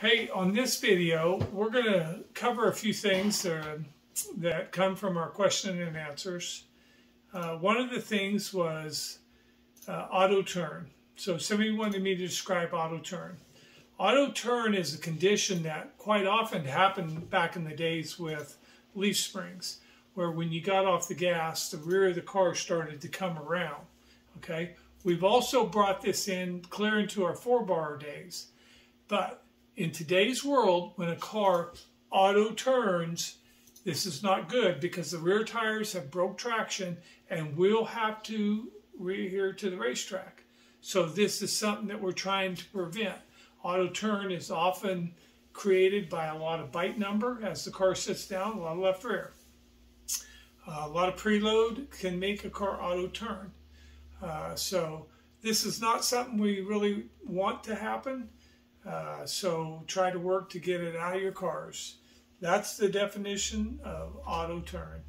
Hey, on this video, we're going to cover a few things uh, that come from our question and answers. Uh, one of the things was uh, auto turn. So somebody wanted me to describe auto turn. Auto turn is a condition that quite often happened back in the days with leaf springs, where when you got off the gas, the rear of the car started to come around. Okay, we've also brought this in clear into our four bar days, but in today's world, when a car auto turns, this is not good because the rear tires have broke traction and we'll have to rear to the racetrack. So this is something that we're trying to prevent. Auto turn is often created by a lot of bite number as the car sits down, a lot of left rear. A lot of preload can make a car auto turn. Uh, so this is not something we really want to happen. Uh, so try to work to get it out of your cars. That's the definition of auto turn.